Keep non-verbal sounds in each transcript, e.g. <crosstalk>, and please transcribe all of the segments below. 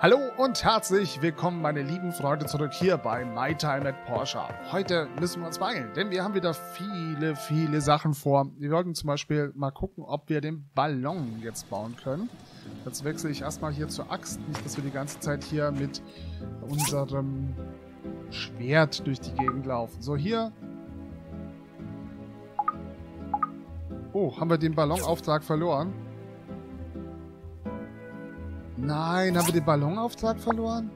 Hallo und herzlich willkommen, meine lieben Freunde, zurück hier bei My Time at Porsche. Heute müssen wir uns beeilen, denn wir haben wieder viele, viele Sachen vor. Wir wollten zum Beispiel mal gucken, ob wir den Ballon jetzt bauen können. Jetzt wechsle ich erstmal hier zur Axt, nicht, dass wir die ganze Zeit hier mit unserem Schwert durch die Gegend laufen. So, hier. Oh, haben wir den Ballonauftrag verloren? Nein, haben wir den Ballonauftrag verloren?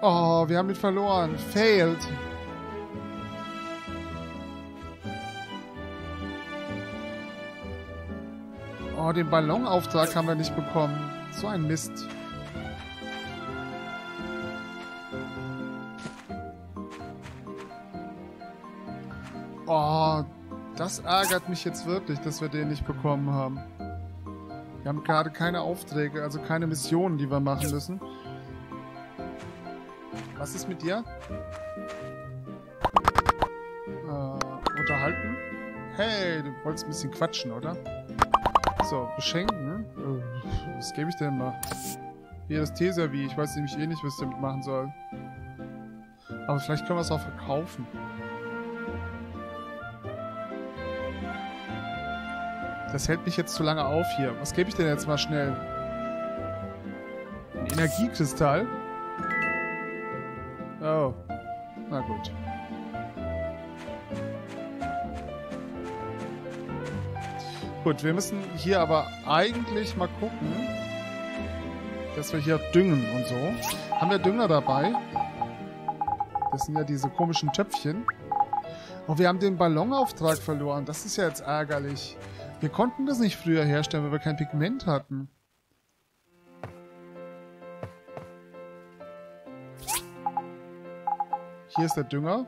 Oh, wir haben ihn verloren. Failed. Oh, den Ballonauftrag haben wir nicht bekommen. So ein Mist. Das ärgert mich jetzt wirklich, dass wir den nicht bekommen haben. Wir haben gerade keine Aufträge, also keine Missionen, die wir machen müssen. Was ist mit dir? Äh, unterhalten? Hey, du wolltest ein bisschen quatschen, oder? So, beschenken, ne? Äh, was gebe ich denn mal? Hier das Teeservie. Ich weiß nämlich eh nicht, was ich damit machen soll. Aber vielleicht können wir es auch verkaufen. Das hält mich jetzt zu lange auf hier. Was gebe ich denn jetzt mal schnell? Ein Energiekristall? Oh. Na gut. Gut, wir müssen hier aber eigentlich mal gucken, dass wir hier düngen und so. Haben wir Dünger dabei? Das sind ja diese komischen Töpfchen. Oh, wir haben den Ballonauftrag verloren. Das ist ja jetzt ärgerlich. Wir konnten das nicht früher herstellen, weil wir kein Pigment hatten. Hier ist der Dünger.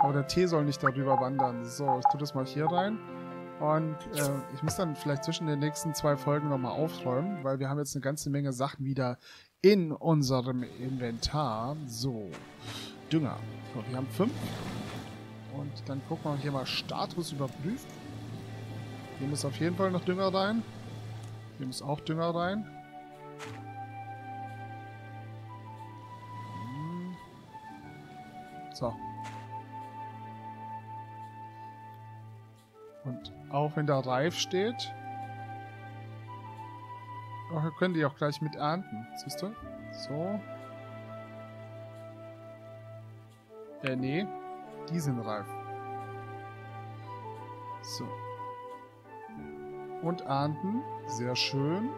Aber der Tee soll nicht darüber wandern. So, ich tue das mal hier rein. Und äh, ich muss dann vielleicht zwischen den nächsten zwei Folgen nochmal aufräumen, weil wir haben jetzt eine ganze Menge Sachen wieder in unserem Inventar. So, Dünger. So, wir haben fünf. Und dann gucken wir hier mal Status überprüft. Hier muss auf jeden Fall noch Dünger rein. Hier muss auch Dünger rein. Hm. So. Und auch wenn da reif steht, oh, können die auch gleich mit ernten. Siehst du? So. Äh, nee. Die sind reif. So und ernten. Sehr schön.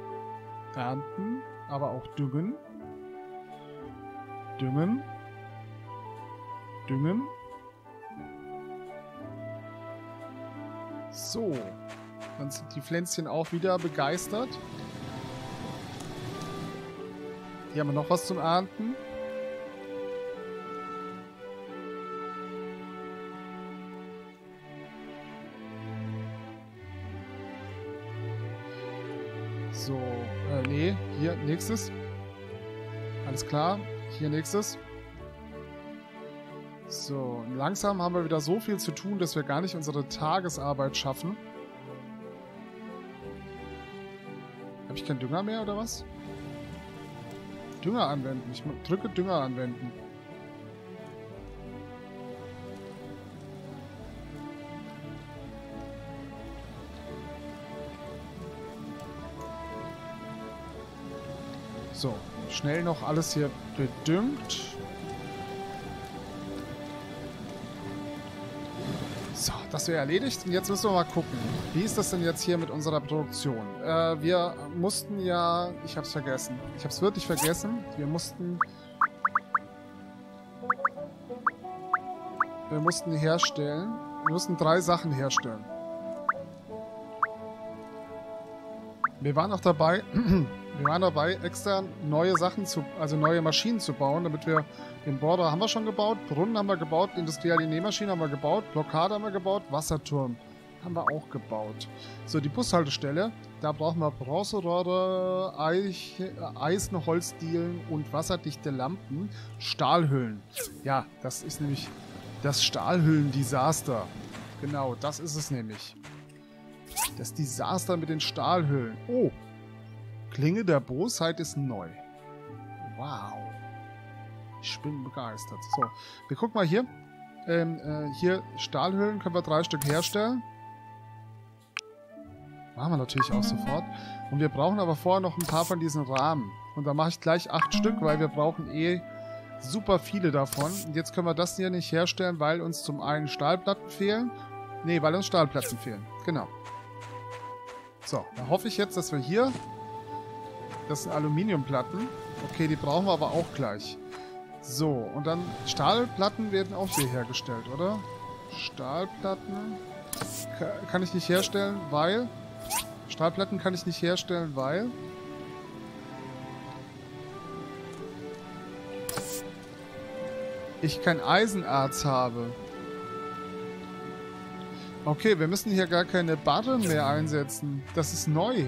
Ernten, aber auch düngen. Düngen. Düngen. So. Dann sind die Pflänzchen auch wieder begeistert. Hier haben wir noch was zum Ernten. Hier nächstes. Alles klar, hier nächstes. So, langsam haben wir wieder so viel zu tun, dass wir gar nicht unsere Tagesarbeit schaffen. Habe ich keinen Dünger mehr oder was? Dünger anwenden. Ich drücke Dünger anwenden. So, schnell noch alles hier bedüngt. So, das wäre erledigt. Und jetzt müssen wir mal gucken. Wie ist das denn jetzt hier mit unserer Produktion? Äh, wir mussten ja... Ich hab's vergessen. Ich hab's wirklich vergessen. Wir mussten... Wir mussten herstellen. Wir mussten drei Sachen herstellen. Wir waren auch dabei... <clears throat> Wir waren dabei, extra neue Sachen zu, also neue Maschinen zu bauen, damit wir den Border haben wir schon gebaut, Brunnen haben wir gebaut, industrielle Nähmaschine haben wir gebaut, Blockade haben wir gebaut, Wasserturm haben wir auch gebaut. So, die Bushaltestelle, da brauchen wir Bronzerohre, Eich, Eisenholzdielen und wasserdichte Lampen, Stahlhüllen. Ja, das ist nämlich Das Stahlhüllen-Desaster. Genau, das ist es nämlich. Das Desaster mit den Stahlhüllen. Oh. Klinge der Bosheit ist neu. Wow. Ich bin begeistert. So, wir gucken mal hier. Ähm, äh, hier Stahlhüllen können wir drei Stück herstellen. Machen wir natürlich auch sofort. Und wir brauchen aber vorher noch ein paar von diesen Rahmen. Und da mache ich gleich acht Stück, weil wir brauchen eh super viele davon. Und jetzt können wir das hier nicht herstellen, weil uns zum einen Stahlplatten fehlen. Ne, weil uns Stahlplatten fehlen. Genau. So, da hoffe ich jetzt, dass wir hier... Das sind Aluminiumplatten. Okay, die brauchen wir aber auch gleich. So, und dann Stahlplatten werden auch hier hergestellt, oder? Stahlplatten kann ich nicht herstellen, weil Stahlplatten kann ich nicht herstellen, weil... Ich kein Eisenerz habe. Okay, wir müssen hier gar keine Barren mehr einsetzen. Das ist neu.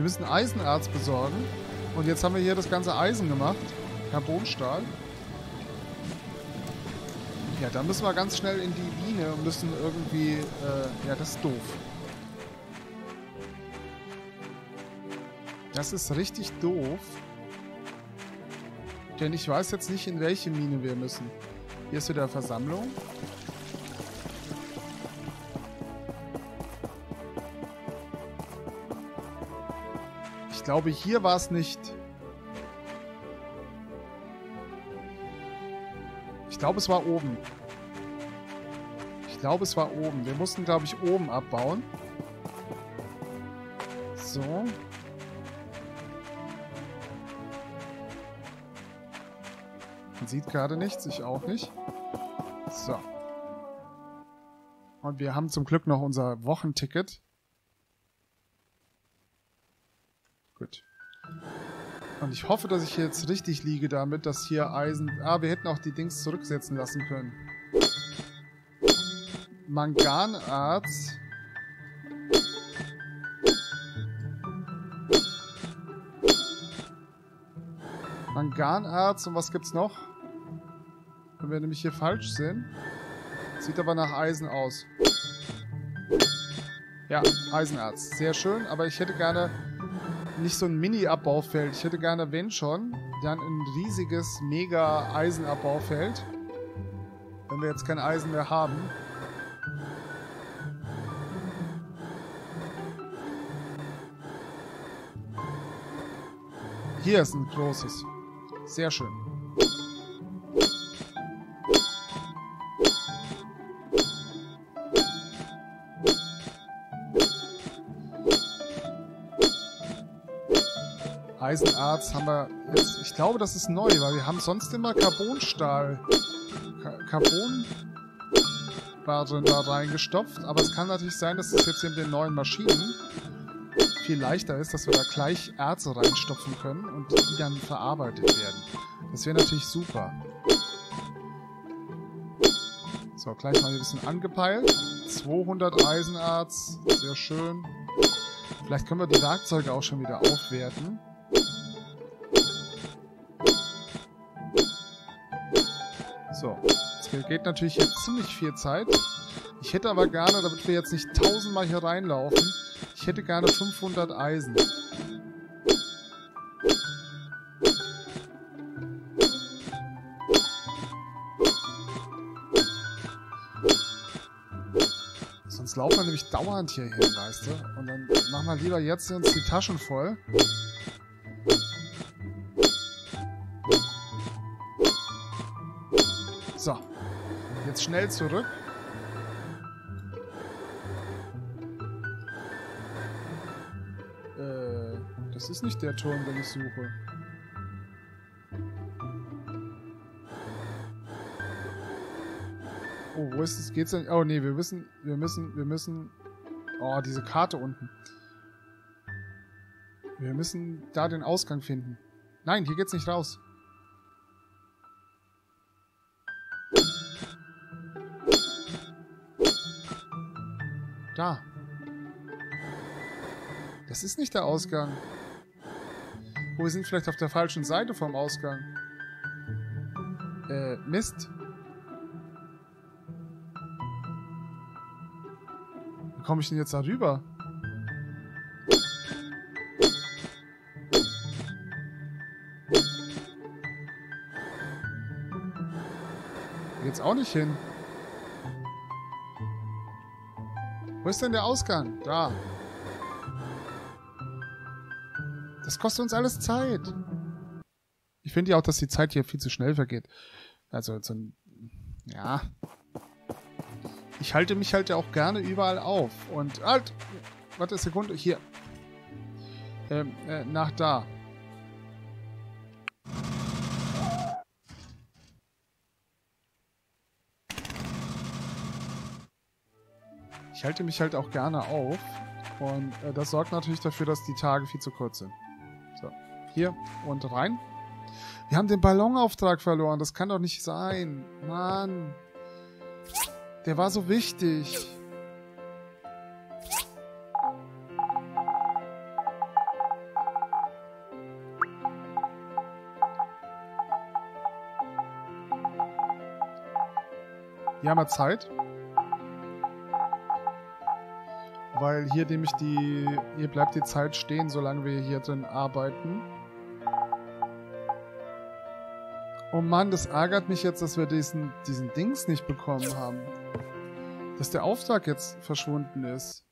Wir müssen Eisenerz besorgen. Und jetzt haben wir hier das ganze Eisen gemacht. Carbonstahl. Ja, da müssen wir ganz schnell in die Mine und müssen irgendwie... Äh, ja, das ist doof. Das ist richtig doof. Denn ich weiß jetzt nicht, in welche Mine wir müssen. Hier ist wieder Versammlung. Glaube, hier war es nicht. Ich glaube, es war oben. Ich glaube, es war oben. Wir mussten, glaube ich, oben abbauen. So. Man sieht gerade nichts, ich auch nicht. So. Und wir haben zum Glück noch unser Wochenticket. Und ich hoffe, dass ich jetzt richtig liege damit, dass hier Eisen... Ah, wir hätten auch die Dings zurücksetzen lassen können. Manganarz. Manganarz und was gibt's noch? Wenn wir nämlich hier falsch sind. Sieht aber nach Eisen aus. Ja, Eisenerz. Sehr schön, aber ich hätte gerne nicht so ein Mini-Abbaufeld. Ich hätte gerne, wenn schon, dann ein riesiges, mega Eisenabbaufeld. Wenn wir jetzt kein Eisen mehr haben. Hier ist ein großes. Sehr schön. Eisenarz haben wir jetzt, ich glaube, das ist neu, weil wir haben sonst immer Carbonstahl, Carbon Barren da reingestopft, aber es kann natürlich sein, dass es jetzt hier mit den neuen Maschinen viel leichter ist, dass wir da gleich Erze reinstopfen können und die dann verarbeitet werden. Das wäre natürlich super. So, gleich mal ein bisschen angepeilt. 200 Eisenarz, sehr schön. Vielleicht können wir die Werkzeuge auch schon wieder aufwerten. So, es geht natürlich jetzt ziemlich viel Zeit. Ich hätte aber gerne, damit wir jetzt nicht tausendmal hier reinlaufen, ich hätte gerne 500 Eisen. Sonst laufen wir nämlich dauernd hier hin, weißt du? Und dann machen wir lieber jetzt uns die Taschen voll. Schnell zurück. Äh, das ist nicht der Turm, den ich suche. Oh, wo ist es? Geht's denn? Oh, nee, wir müssen, wir müssen, wir müssen... Oh, diese Karte unten. Wir müssen da den Ausgang finden. Nein, hier geht's nicht raus. Da. Das ist nicht der Ausgang. Oh, wir sind vielleicht auf der falschen Seite vom Ausgang. Äh, Mist. Wie komme ich denn jetzt da rüber? Jetzt auch nicht hin. Wo ist denn der Ausgang? Da. Das kostet uns alles Zeit. Ich finde ja auch, dass die Zeit hier viel zu schnell vergeht. Also so ein... Ja. Ich halte mich halt ja auch gerne überall auf. Und halt... Warte, Sekunde. Hier. Ähm, äh, nach da. Ich halte mich halt auch gerne auf. Und äh, das sorgt natürlich dafür, dass die Tage viel zu kurz sind. So, hier und rein. Wir haben den Ballonauftrag verloren. Das kann doch nicht sein. Mann. Der war so wichtig. Haben wir Zeit. Weil hier nämlich die... Hier bleibt die Zeit stehen, solange wir hier drin arbeiten. Oh Mann, das ärgert mich jetzt, dass wir diesen, diesen Dings nicht bekommen haben. Dass der Auftrag jetzt verschwunden ist.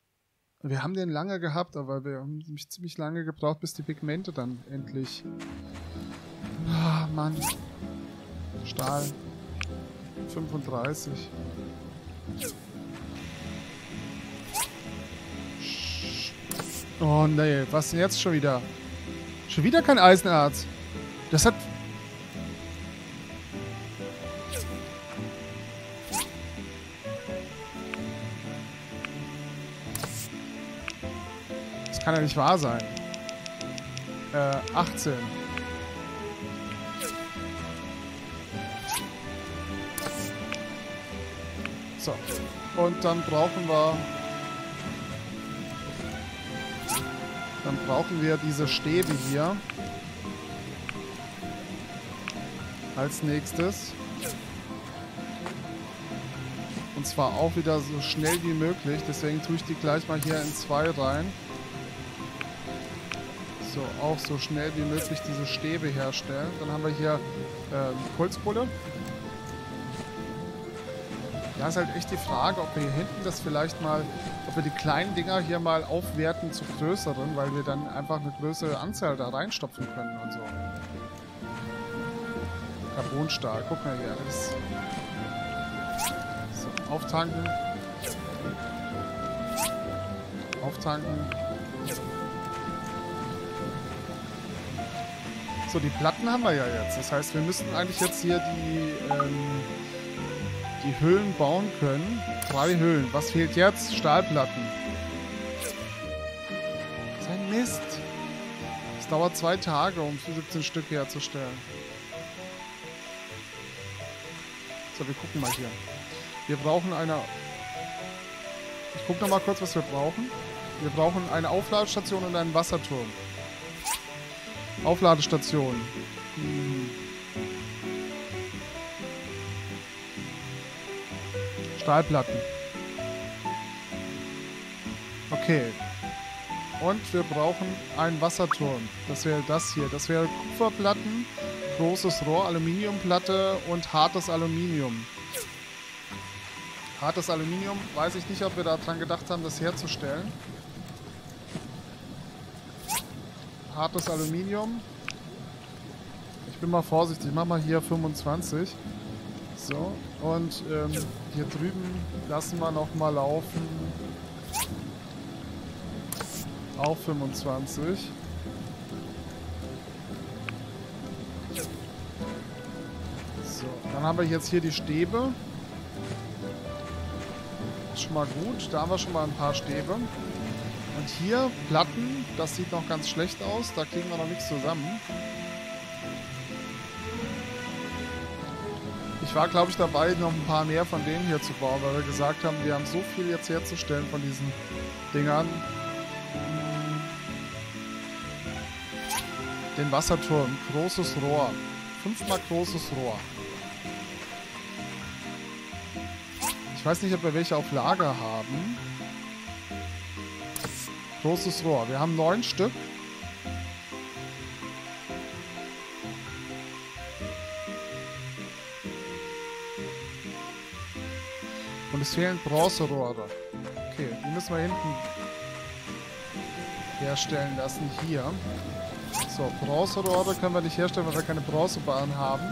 Wir haben den lange gehabt, aber wir haben nämlich ziemlich lange gebraucht, bis die Pigmente dann endlich... Ah, Mann. Stahl. 35. Oh nee, was denn jetzt schon wieder? Schon wieder kein Eisenerz. Das hat... Das kann ja nicht wahr sein. Äh, 18. So. Und dann brauchen wir brauchen wir diese Stäbe hier. Als nächstes. Und zwar auch wieder so schnell wie möglich. Deswegen tue ich die gleich mal hier in zwei rein. So, auch so schnell wie möglich diese Stäbe herstellen. Dann haben wir hier äh, Holzbulle. Ja, ist halt echt die Frage, ob wir hier hinten das vielleicht mal, ob wir die kleinen Dinger hier mal aufwerten zu größeren, weil wir dann einfach eine größere Anzahl da reinstopfen können und so. Carbonstahl, guck mal hier, das so, auftanken. Auftanken. So, die Platten haben wir ja jetzt. Das heißt, wir müssten eigentlich jetzt hier die, ähm, die Höhlen bauen können. Drei Höhlen. Was fehlt jetzt? Stahlplatten. Sein Mist. Es dauert zwei Tage, um 17 Stück herzustellen. So, wir gucken mal hier. Wir brauchen eine... Ich gucke noch mal kurz, was wir brauchen. Wir brauchen eine Aufladestation und einen Wasserturm. Aufladestation. Hm. Stahlplatten. Okay. Und wir brauchen einen Wasserturm. Das wäre das hier. Das wäre Kupferplatten, großes Rohr, Aluminiumplatte und hartes Aluminium. Hartes Aluminium, weiß ich nicht, ob wir daran gedacht haben, das herzustellen. Hartes Aluminium. Ich bin mal vorsichtig, ich mach mal hier 25. So, und ähm, hier drüben lassen wir noch mal laufen. Auch 25. So, dann haben wir jetzt hier die Stäbe. Ist schon mal gut. Da haben wir schon mal ein paar Stäbe. Und hier Platten. Das sieht noch ganz schlecht aus. Da kriegen wir noch nichts zusammen. Ich war, glaube ich, dabei, noch ein paar mehr von denen hier zu bauen, weil wir gesagt haben, wir haben so viel jetzt herzustellen von diesen Dingern. Den Wasserturm, großes Rohr. Fünfmal großes Rohr. Ich weiß nicht, ob wir welche auf Lager haben. Großes Rohr. Wir haben neun Stück. Und es fehlen Bronzerohre. Okay, die müssen wir hinten herstellen lassen. Hier. So, Bronzerohre können wir nicht herstellen, weil wir keine Bronzebahn haben.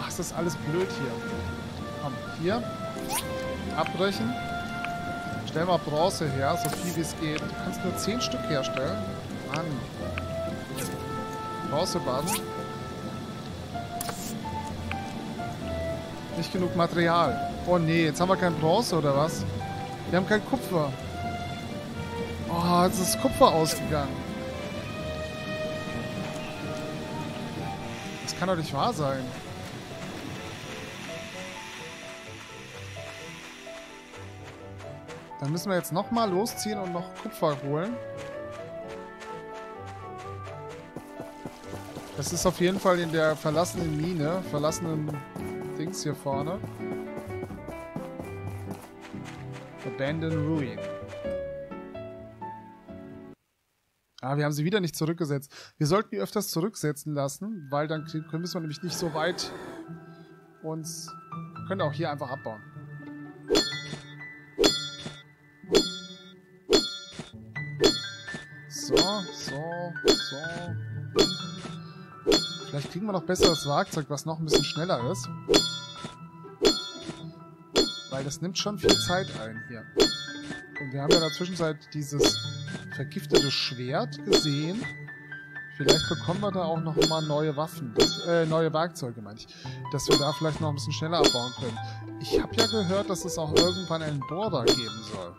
Ach, ist das alles blöd hier. Komm, hier. Abbrechen. Stell mal Bronze her, so viel wie es geht. Du kannst nur 10 Stück herstellen. Mann. Bronzebahn. Nicht genug Material. Oh nee, jetzt haben wir kein Bronze oder was? Wir haben kein Kupfer. Oh, jetzt ist Kupfer ausgegangen. Das kann doch nicht wahr sein. Dann müssen wir jetzt nochmal losziehen und noch Kupfer holen. Das ist auf jeden Fall in der verlassenen Mine, verlassenen Dings hier vorne. Abandoned Ruin. Ah, wir haben sie wieder nicht zurückgesetzt. Wir sollten die öfters zurücksetzen lassen, weil dann müssen wir nämlich nicht so weit uns... Können auch hier einfach abbauen. So, so, so. Vielleicht kriegen wir noch besseres Werkzeug, was noch ein bisschen schneller ist. Weil das nimmt schon viel Zeit ein hier. Und wir haben ja in der Zwischenzeit dieses vergiftete Schwert gesehen. Vielleicht bekommen wir da auch noch mal neue Waffen, äh, neue Werkzeuge, meine ich. Dass wir da vielleicht noch ein bisschen schneller abbauen können. Ich habe ja gehört, dass es auch irgendwann einen Bohrer geben soll.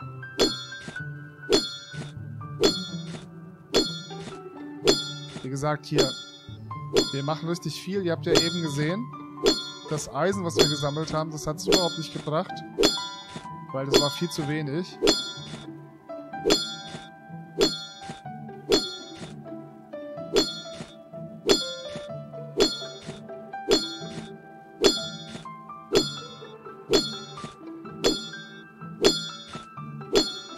Wie gesagt, hier, wir machen richtig viel. Ihr habt ja eben gesehen, das Eisen, was wir gesammelt haben, das hat es überhaupt nicht gebracht. Weil das war viel zu wenig.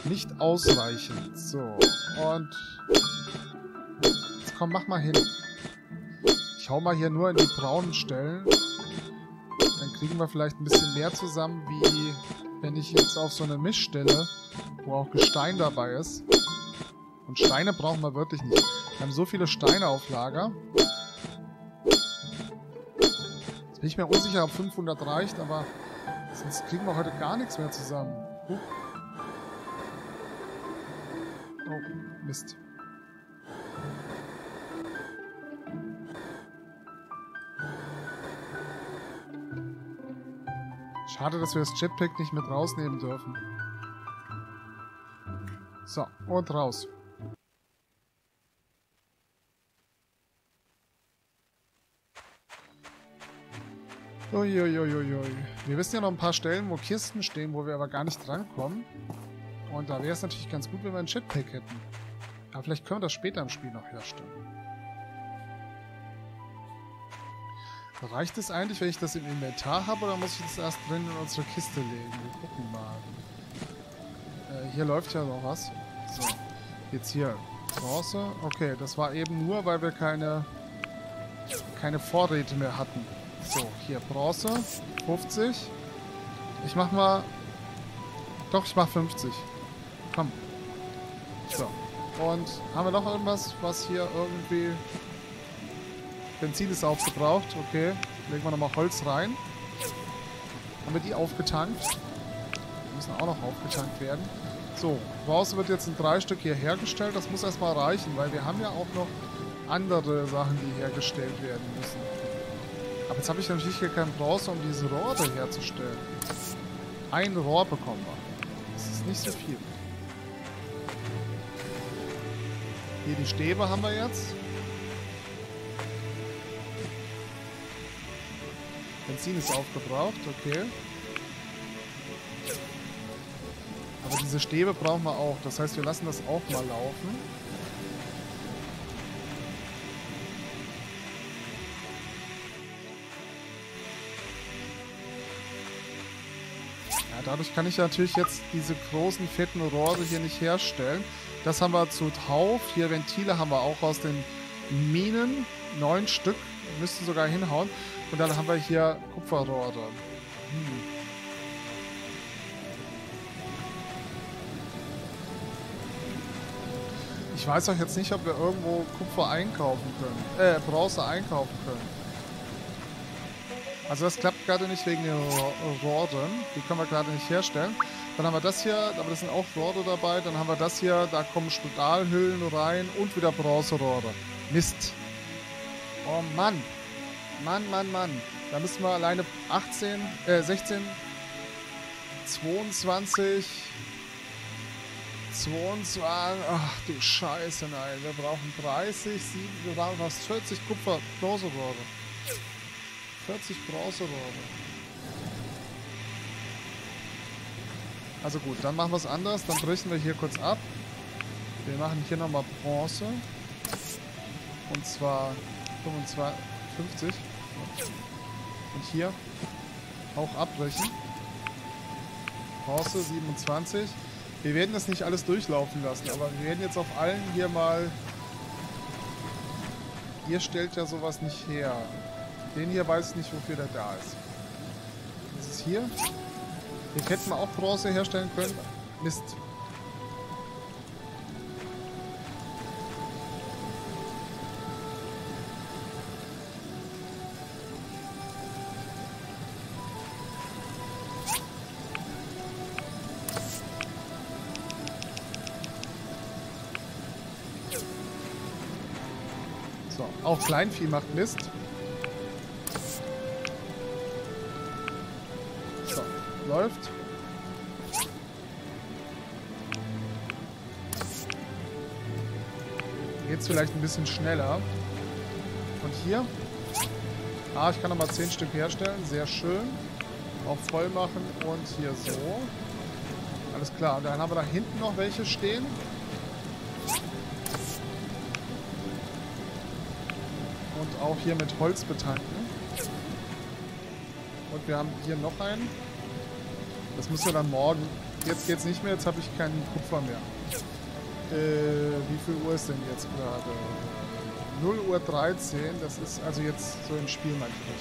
Nicht ausreichend. So. Und... Jetzt komm, mach mal hin. Ich hau mal hier nur in die braunen Stellen kriegen wir vielleicht ein bisschen mehr zusammen, wie wenn ich jetzt auf so eine Mischstelle, wo auch Gestein dabei ist. Und Steine brauchen wir wirklich nicht. Wir haben so viele Steine auf Lager. Jetzt bin ich mir unsicher, ob 500 reicht, aber sonst kriegen wir heute gar nichts mehr zusammen. Huch. Oh, Mist. Schade, dass wir das Jetpack nicht mit rausnehmen dürfen. So, und raus. Uiuiuiui. Wir wissen ja noch ein paar Stellen, wo Kisten stehen, wo wir aber gar nicht drankommen. Und da wäre es natürlich ganz gut, wenn wir ein Jetpack hätten. Aber vielleicht können wir das später im Spiel noch herstellen. Reicht es eigentlich, wenn ich das im Inventar habe, oder muss ich das erst drin in unsere Kiste legen? Wir gucken mal. Äh, hier läuft ja noch was. So, jetzt hier. Bronze. Okay, das war eben nur, weil wir keine, keine Vorräte mehr hatten. So, hier Bronze. 50. Ich mach mal... Doch, ich mach 50. Komm. So. Und haben wir noch irgendwas, was hier irgendwie Benzin ist aufgebraucht. Okay. Legen wir nochmal Holz rein. Haben wir die aufgetankt. Die müssen auch noch aufgetankt werden. So, Bronze wird jetzt in drei Stück hier hergestellt. Das muss erstmal reichen, weil wir haben ja auch noch andere Sachen, die hergestellt werden müssen. Aber jetzt habe ich natürlich hier kein Bronze, um diese Rohre herzustellen. Ein Rohr bekommen wir. Das ist nicht so viel. Hier die Stäbe haben wir jetzt. Benzin ist aufgebraucht, okay. Aber diese Stäbe brauchen wir auch. Das heißt, wir lassen das auch mal laufen. Ja, dadurch kann ich natürlich jetzt diese großen, fetten Rohre hier nicht herstellen. Das haben wir zuhauf. Hier Ventile haben wir auch aus den Minen. Neun Stück. Müsste sogar hinhauen. Und dann haben wir hier Kupferrohre. Hm. Ich weiß auch jetzt nicht, ob wir irgendwo Kupfer einkaufen können. Äh, Bronze einkaufen können. Also das klappt gerade nicht wegen den Rohren. Die können wir gerade nicht herstellen. Dann haben wir das hier, aber das sind auch Rohre dabei. Dann haben wir das hier, da kommen Stahlhüllen rein und wieder Bronzerohre. Mist. Oh Mann. Mann, Mann, Mann. Da müssen wir alleine 18, äh 16, 22, 22, ach du Scheiße, nein. Wir brauchen 30, 7, wir brauchen fast 40 Kupfer, Bronzerohre. 40 Bronzerohre. Also gut, dann machen wir es anders. Dann brechen wir hier kurz ab. Wir machen hier nochmal Bronze. Und zwar 25, 50. Und hier auch abbrechen. Bronze 27. Wir werden das nicht alles durchlaufen lassen, aber wir werden jetzt auf allen hier mal... Ihr stellt ja sowas nicht her. Den hier weiß ich nicht, wofür der da ist. Was ist hier? Hier hätten wir auch Bronze herstellen können. Mist. Auch Kleinvieh macht Mist. läuft. Jetzt vielleicht ein bisschen schneller. Und hier. Ah, ich kann nochmal 10 Stück herstellen. Sehr schön. Auch voll machen und hier so. Alles klar. Und dann haben wir da hinten noch welche stehen. Auch hier mit Holz betanken. Und wir haben hier noch einen. Das müssen wir dann morgen. Jetzt geht's nicht mehr, jetzt habe ich keinen Kupfer mehr. Äh, wie viel Uhr ist denn jetzt gerade? 0 Uhr 13, das ist also jetzt so im Spiel manchmal.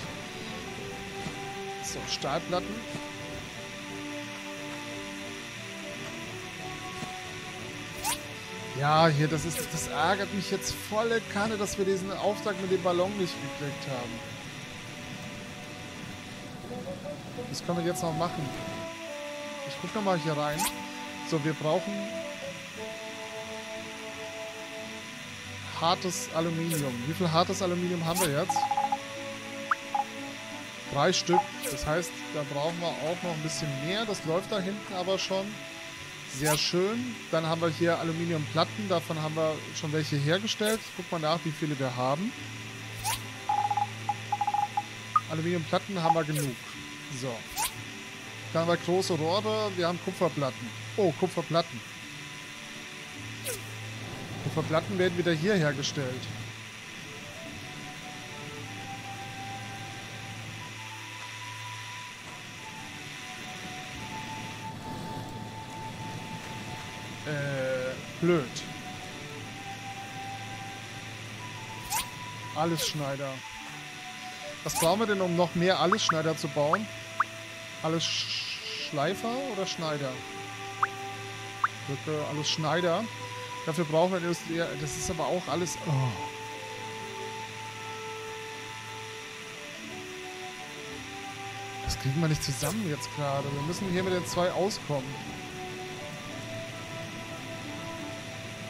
So, Stahlplatten. Ja, hier, das ist, das ärgert mich jetzt volle Kanne, dass wir diesen Auftrag mit dem Ballon nicht gekriegt haben. Das können wir jetzt noch machen. Ich guck nochmal hier rein. So, wir brauchen hartes Aluminium. Wie viel hartes Aluminium haben wir jetzt? Drei Stück. Das heißt, da brauchen wir auch noch ein bisschen mehr. Das läuft da hinten aber schon. Sehr schön. Dann haben wir hier Aluminiumplatten. Davon haben wir schon welche hergestellt. Guck mal nach, wie viele wir haben. Aluminiumplatten haben wir genug. So. Dann haben wir große Rohre, wir haben Kupferplatten. Oh, Kupferplatten. Kupferplatten werden wieder hier hergestellt. Blöd. Alles Schneider. Was brauchen wir denn, um noch mehr Alles Schneider zu bauen? Alles Schleifer oder Schneider? Wirklich alles Schneider. Dafür brauchen wir das. Das ist aber auch alles. Oh. Das kriegen wir nicht zusammen jetzt gerade. Wir müssen hier mit den zwei auskommen.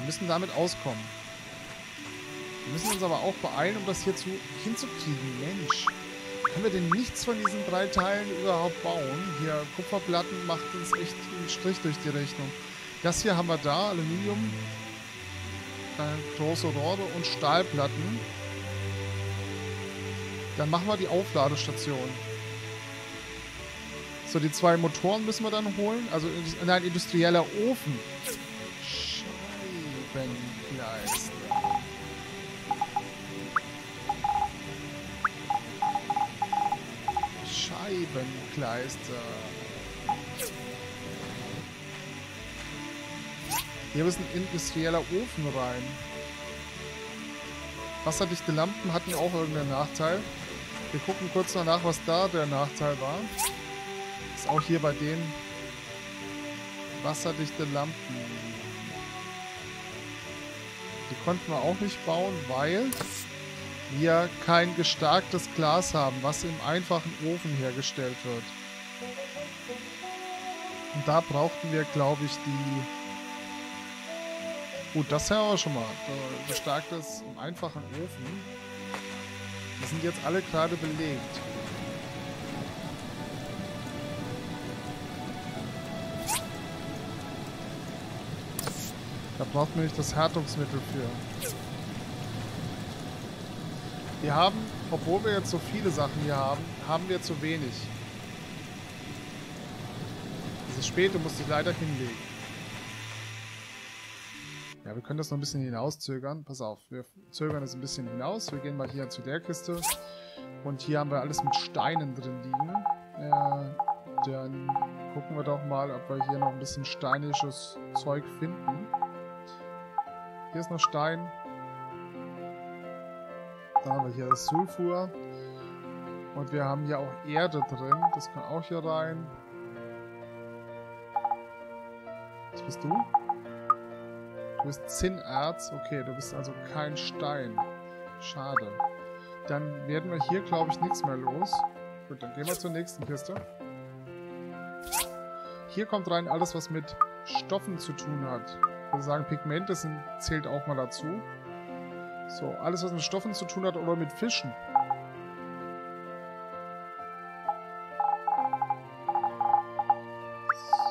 Wir müssen damit auskommen. Wir müssen uns aber auch beeilen, um das hier zu, hinzukriegen. Mensch. Können wir denn nichts von diesen drei Teilen überhaupt bauen? Hier, Kupferplatten macht uns echt einen Strich durch die Rechnung. Das hier haben wir da, Aluminium, große Rohre und Stahlplatten. Dann machen wir die Aufladestation. So, die zwei Motoren müssen wir dann holen. Also, nein, industrieller Ofen. wenn klar ist. Äh Hier ist ein industrieller Ofen rein. Wasserdichte Lampen hatten ja auch irgendeinen Nachteil. Wir gucken kurz danach, was da der Nachteil war. Ist auch hier bei den wasserdichte Lampen. Die konnten wir auch nicht bauen, weil wir kein gestarktes Glas haben, was im einfachen Ofen hergestellt wird. Und da brauchten wir, glaube ich, die... Gut, das haben wir schon mal. Gestarktes im einfachen Ofen. Die sind jetzt alle gerade belegt. Da braucht man nicht das Härtungsmittel für. Wir haben, obwohl wir jetzt so viele Sachen hier haben, haben wir zu wenig. Dieses Späte musste ich leider hinlegen. Ja, wir können das noch ein bisschen hinauszögern. Pass auf, wir zögern es ein bisschen hinaus. Wir gehen mal hier zu der Kiste. Und hier haben wir alles mit Steinen drin liegen. Äh, dann gucken wir doch mal, ob wir hier noch ein bisschen steinisches Zeug finden. Hier ist noch Stein. Dann haben wir hier Sulfur. Und wir haben hier auch Erde drin. Das kann auch hier rein. Was bist du? Du bist Zinnerz. Okay, du bist also kein Stein. Schade. Dann werden wir hier, glaube ich, nichts mehr los. Gut, dann gehen wir zur nächsten Kiste. Hier kommt rein alles, was mit Stoffen zu tun hat würde sagen, Pigmente sind, zählt auch mal dazu. So, alles was mit Stoffen zu tun hat oder mit Fischen.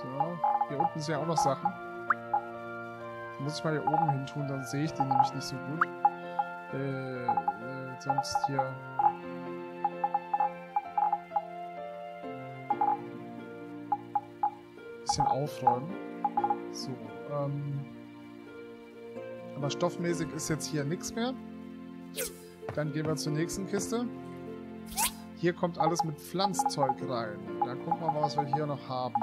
So, hier unten sind ja auch noch Sachen. Die muss ich mal hier oben hin tun, dann sehe ich die nämlich nicht so gut. Äh, äh, sonst hier... Bisschen aufräumen. So, ähm... Aber stoffmäßig ist jetzt hier nichts mehr. Dann gehen wir zur nächsten Kiste. Hier kommt alles mit Pflanzzeug rein. Dann gucken wir mal, was wir hier noch haben.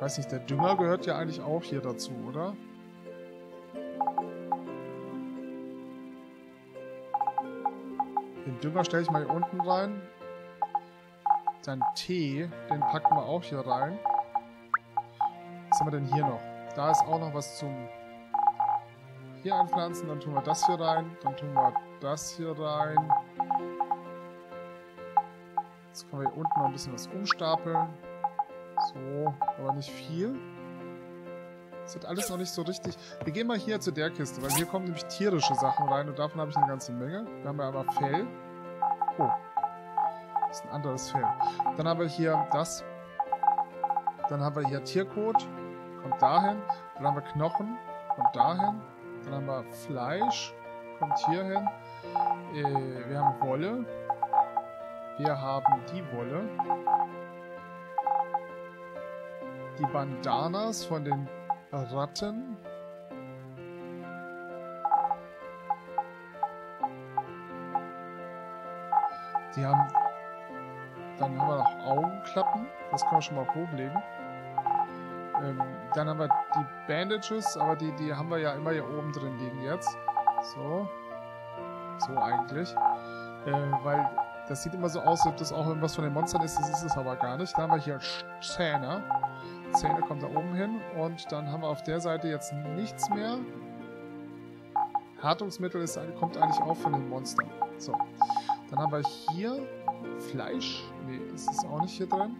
Weiß nicht, der Dünger gehört ja eigentlich auch hier dazu, oder? Den Dünger stelle ich mal hier unten rein. Dann Tee, den packen wir auch hier rein. Was haben wir denn hier noch? Da ist auch noch was zum hier einpflanzen. Dann tun wir das hier rein. Dann tun wir das hier rein. Jetzt können wir hier unten noch ein bisschen was umstapeln. So, aber nicht viel. Das wird alles noch nicht so richtig... Wir gehen mal hier zu der Kiste, weil hier kommen nämlich tierische Sachen rein und davon habe ich eine ganze Menge. Wir haben ja aber Fell. Oh. Das ist ein anderes Fell. Dann haben wir hier das. Dann haben wir hier Tierkot kommt dahin. Dann haben wir Knochen, kommt dahin. Dann haben wir Fleisch, kommt hier hin. Äh, wir haben Wolle. Wir haben die Wolle. Die Bandanas von den Ratten. Die haben... Dann haben wir noch Augenklappen. Das können wir schon mal hochlegen. Ähm, dann haben wir die Bandages, aber die, die haben wir ja immer hier oben drin liegen jetzt. So. So eigentlich. Äh, weil das sieht immer so aus, als ob das auch irgendwas von den Monstern ist. Das ist es aber gar nicht. Dann haben wir hier Zähne. Zähne kommt da oben hin. Und dann haben wir auf der Seite jetzt nichts mehr. Hartungsmittel ist, kommt eigentlich auch von den Monstern. So. Dann haben wir hier Fleisch. Nee, ist auch nicht hier drin.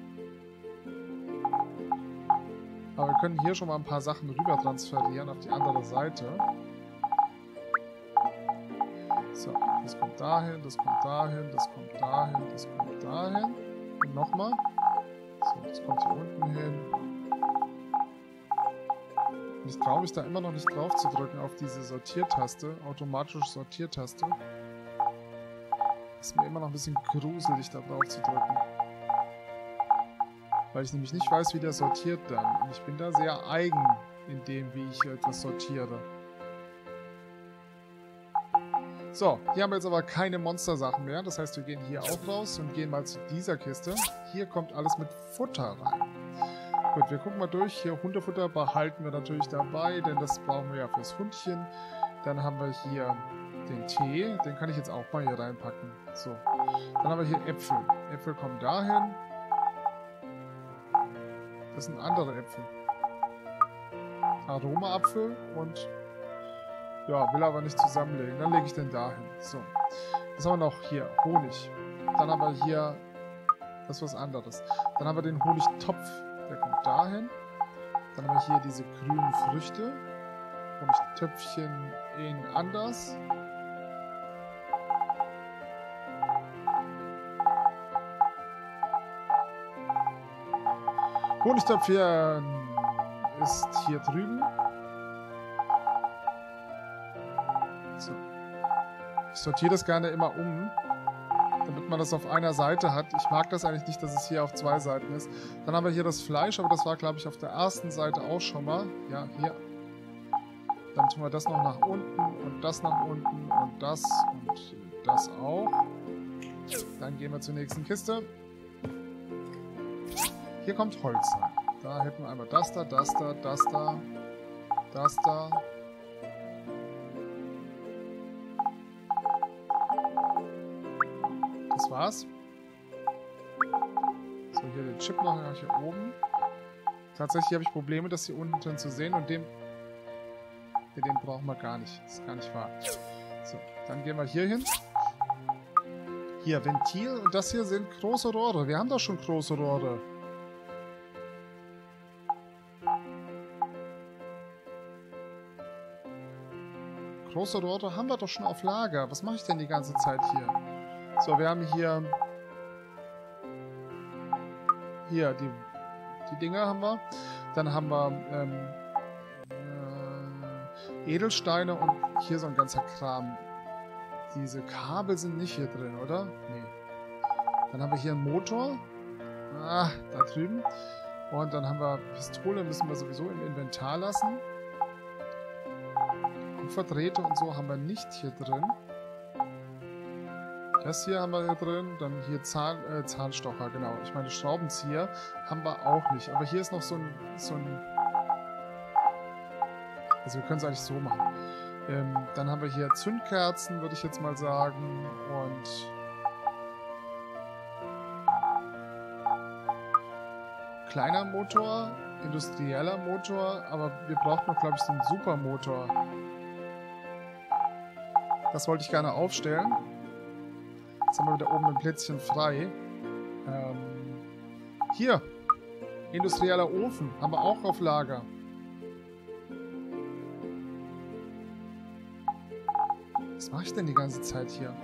Aber wir können hier schon mal ein paar Sachen rüber transferieren auf die andere Seite. So, das kommt dahin, das kommt dahin, das kommt dahin, das kommt dahin. Und nochmal. So, das kommt hier unten hin. Und ich traue mich da immer noch nicht drauf zu drücken auf diese Sortiertaste, automatische Sortiertaste. Ist mir immer noch ein bisschen gruselig, da drauf zu drücken weil ich nämlich nicht weiß, wie der sortiert dann. Und ich bin da sehr eigen in dem, wie ich etwas sortiere. So, hier haben wir jetzt aber keine Monstersachen mehr. Das heißt, wir gehen hier auch raus und gehen mal zu dieser Kiste. Hier kommt alles mit Futter rein. Gut, wir gucken mal durch. Hier Hundefutter behalten wir natürlich dabei, denn das brauchen wir ja fürs Hundchen. Dann haben wir hier den Tee, den kann ich jetzt auch mal hier reinpacken. So, dann haben wir hier Äpfel. Äpfel kommen dahin. Das sind andere Äpfel. Aromaapfel und ja, will aber nicht zusammenlegen. Dann lege ich den dahin. So, was haben wir noch hier? Honig. Dann haben wir hier das ist was anderes. Dann haben wir den Honigtopf. Der kommt dahin. Dann haben wir hier diese grünen Früchte. Honigtöpfchen in anders. Honigtöpfchen ist hier drüben. So. Ich sortiere das gerne immer um, damit man das auf einer Seite hat. Ich mag das eigentlich nicht, dass es hier auf zwei Seiten ist. Dann haben wir hier das Fleisch, aber das war, glaube ich, auf der ersten Seite auch schon mal. Ja, hier. Dann tun wir das noch nach unten und das nach unten und das und das auch. Dann gehen wir zur nächsten Kiste. Hier kommt Holz rein. Da hätten wir einmal das da, das da, das da, das da. Das war's. So, hier den Chip noch hier oben. Tatsächlich habe ich Probleme, das hier unten drin zu sehen und den, den brauchen wir gar nicht. Das ist gar nicht wahr. So, dann gehen wir hier hin. Hier, Ventil und das hier sind große Rohre. Wir haben doch schon große Rohre. Rohre haben wir doch schon auf Lager. Was mache ich denn die ganze Zeit hier? So, wir haben hier... Hier, die, die Dinger haben wir. Dann haben wir ähm, äh, Edelsteine und hier so ein ganzer Kram. Diese Kabel sind nicht hier drin, oder? Nee. Dann haben wir hier einen Motor. Ah, da drüben. Und dann haben wir Pistole, müssen wir sowieso im Inventar lassen. Kupferdrähte und so haben wir nicht hier drin. Das hier haben wir hier drin. Dann hier Zahn, äh, Zahnstocher, genau. Ich meine Schraubenzieher haben wir auch nicht. Aber hier ist noch so ein... So ein also wir können es eigentlich so machen. Ähm, dann haben wir hier Zündkerzen, würde ich jetzt mal sagen. Und... Kleiner Motor, industrieller Motor, aber wir brauchen noch, glaube ich, so einen Supermotor. Das wollte ich gerne aufstellen. Jetzt haben wir wieder oben ein Plätzchen frei. Ähm, hier. Industrieller Ofen. Haben wir auch auf Lager. Was mache ich denn die ganze Zeit hier?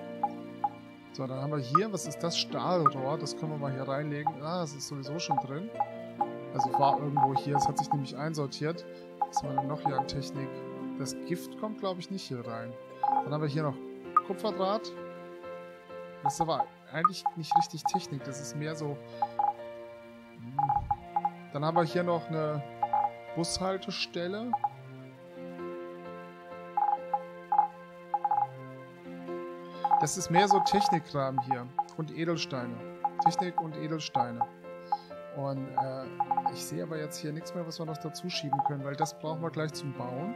So, dann haben wir hier, was ist das? Stahlrohr. Das können wir mal hier reinlegen. Ah, das ist sowieso schon drin. Also war irgendwo hier. Es hat sich nämlich einsortiert. Was haben wir denn noch hier an Technik? Das Gift kommt, glaube ich, nicht hier rein. Dann haben wir hier noch Kupferdraht. Das ist aber eigentlich nicht richtig Technik. Das ist mehr so... Hm. Dann haben wir hier noch eine Bushaltestelle. Das ist mehr so Technikkram hier. Und Edelsteine. Technik und Edelsteine. Und äh, ich sehe aber jetzt hier nichts mehr, was wir noch dazu schieben können, weil das brauchen wir gleich zum Bauen.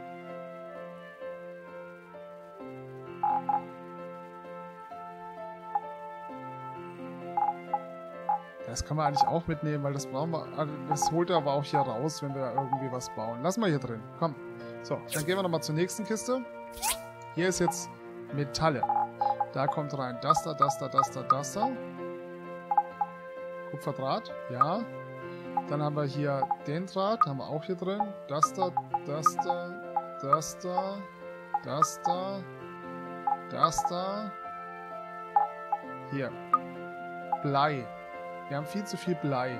Das kann man eigentlich auch mitnehmen, weil das brauchen wir. Das holt er aber auch hier raus, wenn wir irgendwie was bauen. Lassen wir hier drin. Komm. So, dann gehen wir nochmal zur nächsten Kiste. Hier ist jetzt Metalle. Da kommt rein das da, das da, das da, das da. Kupferdraht, ja. Dann haben wir hier den Draht, haben wir auch hier drin. Das da, das da, das da, das da, das da. Hier. Blei. Wir haben viel zu viel Blei.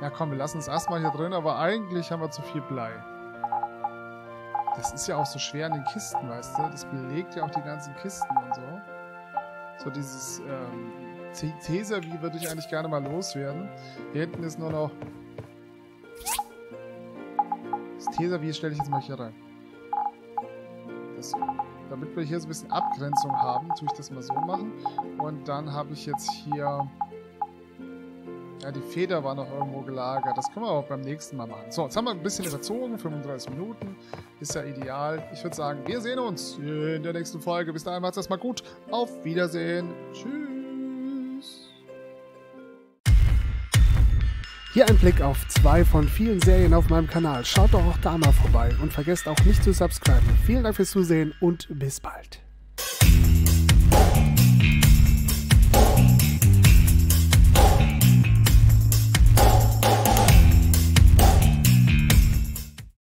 Ja komm, wir lassen es erstmal hier drin, aber eigentlich haben wir zu viel Blei. Das ist ja auch so schwer in den Kisten, weißt du? Das belegt ja auch die ganzen Kisten und so. So dieses ähm, Teser-Wie würde ich eigentlich gerne mal loswerden. Hier hinten ist nur noch... Das Teser-Wie stelle ich jetzt mal hier rein. Das damit wir hier so ein bisschen Abgrenzung haben, tue ich das mal so machen. Und dann habe ich jetzt hier Ja, die Feder war noch irgendwo gelagert. Das können wir auch beim nächsten Mal machen. So, jetzt haben wir ein bisschen überzogen. 35 Minuten. Ist ja ideal. Ich würde sagen, wir sehen uns in der nächsten Folge. Bis dahin macht's erstmal gut. Auf Wiedersehen. Tschüss. Hier ein Blick auf zwei von vielen Serien auf meinem Kanal. Schaut doch auch da mal vorbei und vergesst auch nicht zu subscriben. Vielen Dank fürs Zusehen und bis bald.